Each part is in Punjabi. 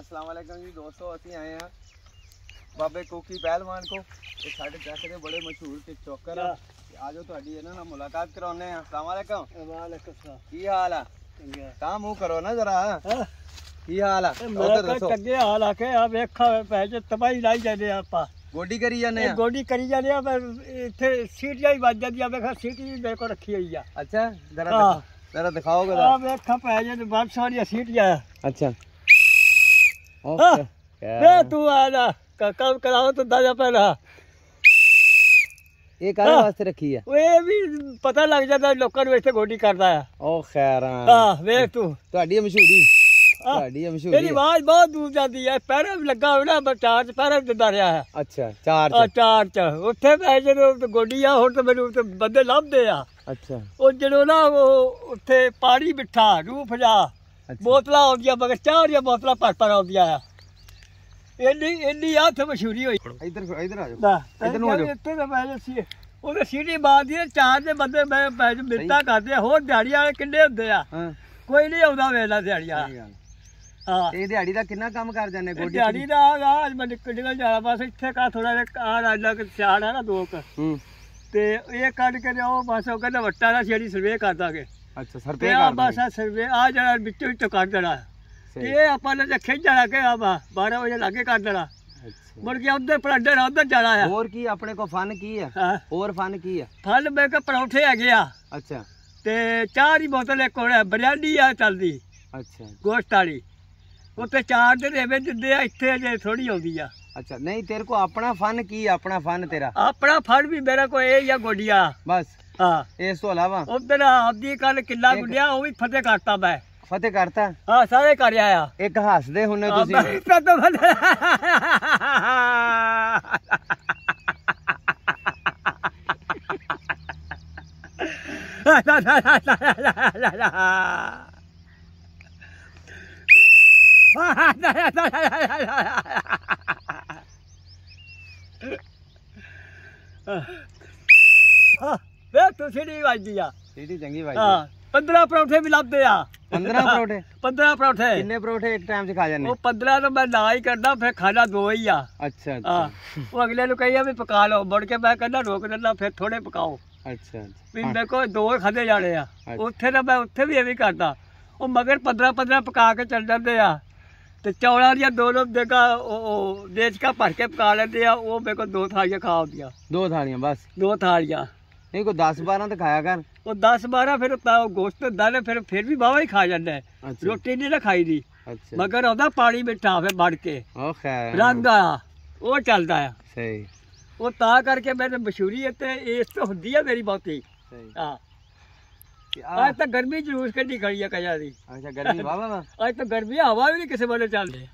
ਅਸਲਾਮ ਵਾਲੇਕਮ ਜੀ ਦੋਸਤੋ ਅਸੀਂ ਆਏ ਹਾਂ ਬਾਬੇ ਕੋਕੀ ਪਹਿਲਵਾਨ ਕੋ ਇਹ ਸਾਡੇ ਚੱਕ ਦੇ ਬੜੇ ਮਸ਼ਹੂਰ ਟਿਕਟੋਕਰ ਆ ਤੇ ਆਜੋ ਤੁਹਾਡੀ ਇਹਨਾਂ ਨਾਲ ਮੁਲਾਕਾਤ ਕਰਾਉਨੇ ਆ ਅਸਲਾਮ ਵਾਲੇਕਮ ਵਾਲੇਕੁਮ ਸਲਾਮ ਕੀ ਹਾਲ ਆ ਚੰਗਾ ਤਾਂ ਮੂੰਹ ਕਰੋ ਨਾ ਜਰਾ ਹਾਂ ਕੀ ਹਾਲ ਆ ਮੇਰਾ ਉਧਰ ਤਾਂ ਦੱਸੋ ਚੰਗੇ ਹਾਲ ਆ ਕੇ ਆ ਵੇਖਾ ਪੈ ਜੇ ਤਬਾਈ ਲਾਈ ਜਾਂਦੇ ਆ ਆਪਾਂ ਗੋਡੀ ਕਰੀ ਜਾਂਦੇ ਇਹ ਆ ਗੋਡੀ ਕਰੀ ਜਾਂਦੇ ਆ ਪਰ ਇੱਥੇ ਸੀਟੀਆਂ ਹੀ ਵੱਜ ਜਾਂਦੀਆਂ ਵੇਖਾ ਸੀਟੀ ਵੀ ਮੇਰੇ ਕੋਲ ਰੱਖੀ ਹੋਈ ਆ ਜਾ ਕ- ਕੰਮ ਕਰਾਓ ਤੂੰ ਦਾ ਜਾ ਪਹਿਲਾਂ ਇਹ ਕਾਹਦੇ ਹਾਂ। ਵਾਸਤੇ ਰੱਖੀ ਆ? ਇਹ ਵੀ ਪਤਾ ਲੱਗ ਜਾਂਦਾ ਲੋਕਾਂ ਨੂੰ ਇੱਥੇ ਗੋਡੀ ਕਰਦਾ ਆ। ਓ ਖੈਰਾਂ। ਹਾਂ ਵੇਖ ਤੂੰ। ਤੁਹਾਡੀ ਮਸ਼ਹੂਰੀ। ਆਹ, ਤੁਹਾਡੀ ਮਸ਼ਹੂਰੀ। ਆ। ਆਵਾਜ਼ ਬਹੁਤ ਦੂਰ ਜਾਂਦੀ ਹੈ ਪਹਿਰਾ ਵੀ ਲੱਗਾ ਨਾ ਬਚਾਰ ਚ ਪਹਿਰਾ ਦਿੰਦਾ ਰਿਹਾ ਹੈ ਅੱਛਾ ਚਾਰ ਆ ਚ ਚਾਰ ਚ ਉੱਥੇ ਪੈ ਜਦੋਂ ਗੋਡੀ ਆ ਹੁਣ ਤਾਂ ਮੈਨੂੰ ਤੇ ਬੰਦੇ ਲੱਭਦੇ ਆ। ਅੱਛਾ। ਉਹ ਜਦੋਂ ਨਾ ਉਹ ਉੱਥੇ ਪਾਣੀ ਮਿੱਠਾ ਰੂਫ ਜਾ ਅੱਛਾ ਬੋਤਲਾਂ ਆਉਂਦੀਆਂ ਮਗਰ ਚਾਹ ਦੀਆਂ ਬੋਤਲਾਂ ਭਰ ਭਰ ਆਉਂਦੀਆਂ। ਆ ਇੰਨੀ ਇੰਨੀ ਆ ਉੱਥੇ ਮਸ਼ਹੂਰੀ ਹੋਈ। ਇੱਧਰ ਇੱਧਰ ਆ ਜਾਓ। ਇੱਧਰ ਨੂੰ ਆ ਜਾਓ। ਇੱਥੇ ਤਾਂ ਮੈਂ ਸੀ ਉਹਦੇ ਸੀਟੀ ਮਾਰਦੀ ਚਾਰ ਦੇ ਬੰਦੇ ਮੈਂ ਮੈਂ ਮਿੰਤਾ ਕਰਦੇ ਆ ਹੋਰ ਦਿਹਾੜੀਆਂ ਵਾਲੇ ਕਿੰਨੇ ਹੁੰਦੇ ਆ? ਕੋਈ ਨਹੀਂ ਆਉਂਦਾ ਵੇਲਾ। ਦਿਹਾੜੀਆਂ ਸਹੀ ਗੱਲ। ਹਾਂ। ਇਹ ਦਿਹਾੜੀ ਦਾ ਕਿੰਨਾ ਕੰਮ ਕਰ ਜਾਂਦੇ ਗੋਡੀ ਦਿਹਾੜੀ ਦਾ ਆ ਅੱਜ ਮੈਂ ਨਿਕਲ ਨਿਕਲ ਜਾਣਾ ਬਸ ਇੱਥੇ ਕਾ ਥੋੜਾ ਜਿਹਾ ਆ ਰਾਜਾ ਕਿ ਸਿਆੜ ਹੈ ਨਾ ਦੋ ਕੁ। ਹੂੰ। ਤੇ ਇਹ ਕੱਢ ਕੇ ਉਹ ਬਸ ਉਹ ਕਹਿੰਦਾ ਵੱਟਾ ਦਾ ਛੇੜੀ ਸਰਵੇ ਕਰ ਦਾਂਗੇ। ਅੱਛਾ ਆ ਬਸ ਆ ਸਰਵੇ ਆ ਜਿਹੜਾ ਵਿੱਚੋਂ ਵਿੱਚੋਂ ਕੱਢ ਦੇਣਾ। ਇਹ ਆਪਾਂ ਨੇ ਖਿੱਚ ਜਾਣਾ ਕਿ ਆ ਬਾ 12 ਵਜੇ ਲਾਗੇ ਕਰ ਦੇਣਾ। ਮੁੜ ਕੇ ਉਧਰ ਪਰੰਡੇ ਉਧਰ ਜਾਣਾ ਆ। ਹੋਰ ਕੀ ਆਪਣੇ ਕੋ ਫਨ ਕੀ ਆ? ਹੋਰ ਫਨ ਕੀ ਆ? ਫਲ ਮੈਂ ਕਿ ਪਰੌਂਠੇ ਹੈਗੇ ਆ। ਅੱਛਾ। ਤੇ ਚਾਹ ਦੀ ਬੋਤਲ ਇੱਕ ਹੋਰ ਬਰਿਆਨੀ ਆ ਚੱਲਦੀ ਅੱਛਾ। ਗੋਸ਼ਤ ਵਾਲੀ। ਉੱਤੇ ਚਾਰ ਦੇ ਦੇਵੇ ਦਿੰਦੇ ਆ ਇੱਥੇ ਅਜੇ ਥੋੜੀ ਆਉਂਦੀ ਆ। ਅੱਛਾ ਨਹੀਂ ਤੇਰੇ ਕੋ ਆਪਣਾ ਫਨ ਕੀ ਆਪਣਾ ਫਨ ਤੇਰਾ? ਆਪਣਾ ਫੜ ਵੀ ਮੇਰਾ ਕੋਈ ਇਹ ਜਾਂ ਗੋਡੀਆਂ। ਬਸ। ਹਾਂ। ਇਸ ਤੋਂ ਇਲਾਵਾ ਉਧਰ ਆਪਦੀ ਕੱਲ ਕਿੱਲਾ ਗੁੱਡਿਆ ਉਹ ਵੀ ਫਤਿਹ ਕਰਤਾ ਮੈਂ। ਫਤਿਹ ਕਰਤਾ? ਹਾਂ ਸਾਰੇ ਕਰ ਆਇਆ। ਇੱਕ ਹੱਸਦੇ ਹੁੰਨੇ ਤੁਸੀਂ। ਹਾਂ ਤੁਸੀਂ ਨਹੀਂ ਵੱਜਦੀ ਆ। ਸੀਟੀ ਚੰਗੀ ਬਾਈ ਹਾਂ 15 ਪਰੌਂਠੇ ਵੀ ਲੱਭਦੇ ਆ। 15 ਪਰੋਠੇ? 15 ਪਰੌਂਠੇ। ਕਿੰਨੇ ਪਰੋਠੇ ਇੱਕ ਟਾਈਮ 'ਚ ਖਾ ਜਾਂਦੇ? ਉਹ 15 ਤੋਂ ਮੈਂ ਨਾ ਹੀ ਕਰਦਾ ਫਿਰ ਖਾਣਾ ਦੋ ਹੀ ਆ। ਅੱਛਾ ਅੱਛਾ। ਉਹ ਅਗਲੇ ਨੂੰ ਕਹੀਆ ਵੀ ਪਕਾ ਲਓ ਮੁੜ ਕੇ ਮੈਂ ਕਹਿੰਦਾ ਰੋਕ ਦਿੰਦਾ ਫਿਰ ਥੋੜੇ ਪਕਾਓ। ਅੱਛਾ ਵੀ ਮੇਰੇ ਕੋਲ ਦੋ ਖਾਦੇ ਜਾਣੇ ਆ। ਉੱਥੇ ਤਾਂ ਮੈਂ ਉੱਥੇ ਵੀ ਐਵੇਂ ਕਰਦਾ। ਉਹ ਮਗਰ 15 15 ਪਕਾ ਕੇ ਚੱਲ ਜਾਂਦੇ ਆ। ਤੇ ਚੌਲਾਂ ਦੀਆਂ ਦੋ ਦੋ ਦੇਗਾ ਉਹ ਉਹ ਦੇਚਕਾ ਭਰ ਕੇ ਪਕਾ ਲੈਂਦੇ ਆ ਉਹ ਮੇਰੇ ਕੋਲ ਦੋ ਥਾਲੀਆਂ ਖਾ ਆਉਂਦੀਆਂ। ਦੋ ਥਾਲੀਆਂ ਬਸ। ਦੋ ਥਾਲੀਆਂ। ਨਹੀਂ ਕੋਈ 10 12 ਤਾਂ ਖਾਇਆ ਕਰ। ਉਹ 10 12 ਫਿਰ ਤਾਂ ਉਹ ਗੋਸ਼ਤ ਹੁੰਦਾ ਨੇ ਫਿਰ ਫਿਰ ਵੀ ਬਾਵਾ ਹੀ ਖਾ ਜਾਂਦਾ ਹੈ। ਅੱਛਾ। ਰੋਟੀ ਨਹੀਂ ਨਾ ਖਾਈ ਦੀ। ਅੱਛਾ। ਮਗਰ ਉਹਦਾ ਪਾਣੀ ਮਿੱਠਾ ਫੇ ਵੜ ਕੇ। ਉਹ ਖੈਰ। ਰੰਗ ਆ ਉਹ ਚੱਲਦਾ ਆ। ਸਹੀ। ਉਹ ਤਾਂ ਕਰਕੇ ਮੈਨੂੰ ਮਸ਼ਹੂਰੀ ਹੈ ਤੇ ਇਸ ਤੋਂ ਹੁੰਦੀ ਆ ਮੇਰੀ ਬਹੁਤੀ। ਸਹੀ। ਹਾਂ। ਤੇ ਆਹ- ਅੱਜ ਤਾਂ ਗਰਮੀ ਜਲੂਸ ਕੱਢੀ ਖੜੀ ਆ ਕਜਾ ਦੀ। ਅੱਛਾ ਗਰਮੀ ਵਾਵਾ ਵਾ ਅੱਜ ਤਾਂ ਗਰਮੀ ਹਵਾ ਵੀ ਨਹੀਂ ਕਿਸੇ ਵੇਲੇ ਚੱਲਦੀ।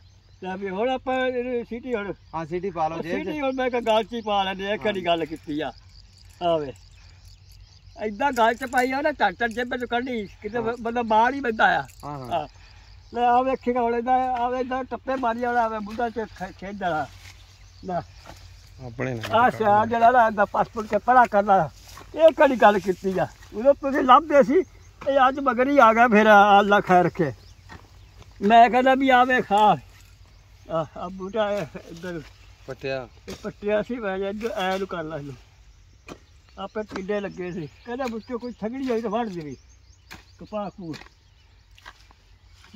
ਲੈ ਵੀ ਹੁਣ ਆਪਾਂ ਇਹਨੂੰ ਸੀਟੀ ਹੁਣ। ਹਾਂ ਸੀਟੀ ਪਾ ਲਓ ਜੇ ਸੀਟੀ ਹੁਣ ਮੈਂ ਕਿਹਾ ਗਾਲ ਚ ਹੀ ਪਾ ਲੈਂਦੇ ਆ ਕਿਹੜੀ ਗੱਲ ਕੀਤੀ ਆ। ਆਵੇ। ਐਦਾਂ ਗਾਲ ਚ ਪਾਈ ਆ ਨਾ ਚੱਟ ਚੱਟ ਜੇਬੇ ਚ ਕੱਢੀ ਕਿਤੇ ਬੰਦਾ ਬਾਹਰ ਹੀ ਬੰਦਾ ਆ। ਹਾਂ। ਲੈ ਆ ਵੇਖੀ ਕੌਲੇ ਦਾ ਆਵੇ ਦਾ ਟੱਪੇ ਮਾਰੀ ਵਾਲਾ ਆਵੇ ਬੁੱਢਾ ਚ ਖ- ਖੇਡਦਾ ਨਾ ਆਪਣੇ ਆ ਸਿਆ ਜਿਹੜਾ ਦਾ ਪਾਸਪੋਰਟ ਕੇ ਪੜਾ ਕਰਦਾ। ਇਹ ਕਿਹੜੀ ਗੱਲ ਕੀਤੀ ਆ? ਉਦੋਂ ਤੁਸੀਂ ਲੱਭਦੇ ਸੀ ਇਹ ਅੱਜ ਮਗਰ ਹੀ ਆ ਗਿਆ ਫਿਰ ਅੱਲਾ ਖੈਰ ਰੱਖੇ। ਮੈਂ ਕਹਿੰਦਾ ਵੀ ਆਵੇ ਖਾ ਆ ਬੂਟਾ ਇੱਧਰ ਪਟਿਆ। ਪੱਟਿਆ ਸੀ ਮੈਂ ਐ ਨੂੰ ਕਰ ਲਾ ਇਹਨੂੰ। ਆਪੇ ਟਿੱਡੇ ਲੱਗੇ ਸੀ। ਕਹਿੰਦਾ ਬੁੱਟੇ ਕੋਈ ਠਗੜੀ ਹੋਈ ਤਾਂ ਫੜ ਦੇਵੀ। ਕਪਾਹ ਕੂ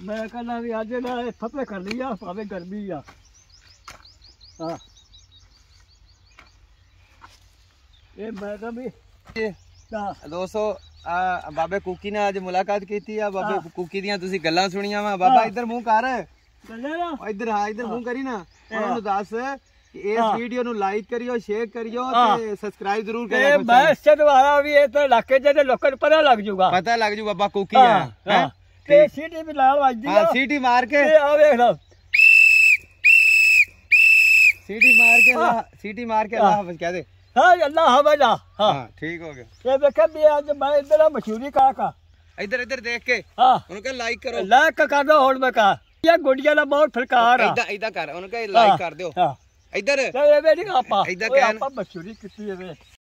ਮੈਂ ਕਹਿੰਦਾ ਵੀ ਅੱਜ ਨਾ ਫਤਿਹ ਕਰ ਲਈ ਆ ਭਾਵੇਂ ਗਰਮੀ ਆ। ਹਾਂ। ਇਹ ਮੈਂ ਤਾਂ ਵੀ ਦੋਸਤੋ ਆ ਬਾਬੇ ਕੁੱਕੀ ਨਾਲ ਅੱਜ ਮੁਲਾਕਾਤ ਕੀਤੀ ਆ। ਬਾਬੇ ਕੁੱਕੀ ਦੀਆਂ ਤੁਸੀਂ ਗੱਲਾਂ ਸੁਣੀਆਂ ਵਾ। ਬਾਬਾ। ਇੱਧਰ ਮੂੰਹ ਕਰ। ਉਹ ਇੱਧਰ ਹਾਂ ਇੱਧਰ ਮੂੰਹ ਕਰੀ ਨਾ। ਉਹਨਾਂ। ਨੂੰ ਦੱਸ। ਇਸ। ਵੀਡੀਓ ਨੂੰ ਲਾਈਕ ਕਰਿਓ ਸ਼ੇਅਰ ਕਰਿਓ। ਤੇ ਸਬਸਕ੍ਰਾਈਬ ਜ਼ਰੂਰ ਇਹ ਕਰਿਓ ਮੈਂ ਚਦਵਾਰਾ ਵੀ ਇਹ ਤਾਂ ਇਲਾਕੇ ਤੇ ਲੋਕਾਂ ਨੂੰ ਪਤਾ ਲੱਗ ਜੂਗਾ ਪਤਾ ਲੱਗ ਜੂ ਬਾਬਾ ਕੁੱਕੀ ਆ। ਹਾਂ। ਤੇ ਸੀਟੀ ਵੀ ਲਾਲ ਵੱਜਦੀ ਹਾਂ ਆ ਸੀਟੀ ਮਾਰ ਕੇ। ਤੇ ਆ ਵੇਖ ਲਓ ਸੀਟੀ ਮਾਰ ਕੇ ਸੀਟੀ ਮਾਰ ਕੇ ਹਾਂ। ਅੱਲਾਹ ਹਾਫਿਜ਼ ਕਹਿ ਦੇ। ਹਾਂ ਅੱਲਾ ਹਵਜਾ ਹਾਂ। ਹਾਂ ਠੀਕ ਹੋ ਗਿਆ। ਇਹ ਵੇਖਿਆ ਵੀ ਅੱਜ ਮੈਂ ਇਧਰ ਮਸ਼ਹੂਰੀ ਕਾਕਾ ਇੱਧਰ ਇੱਧਰ ਦੇਖ ਕੇ। ਹਾਂ। ਉਹਨੂੰ ਕਹ ਲਾਈਕ ਕਰੋ। ਲੈ ਕੇ ਕਰ ਦੋ ਹੁਣ ਮੈਂ ਕਾ ਇਹ ਗੁੱਡੀਆਂ ਦਾ ਬਹੁਤ ਫਲਕਾਰ ਆ। ਇਦਾਂ ਇਦਾਂ ਕਰ ਉਹਨੂੰ ਕਹ ਲਾਈਕ ਕਰ ਦਿਓ। ਹਾਂ। ਇੱਧਰ ਤੇ ਇਹ ਵੀ ਨਹੀਂ ਆਪਾਂ ਕਹਿਣ। ਆਪਾਂ ਮਸ਼ਹੂਰੀ ਕੀਤੀ ਹੈ ਵੇ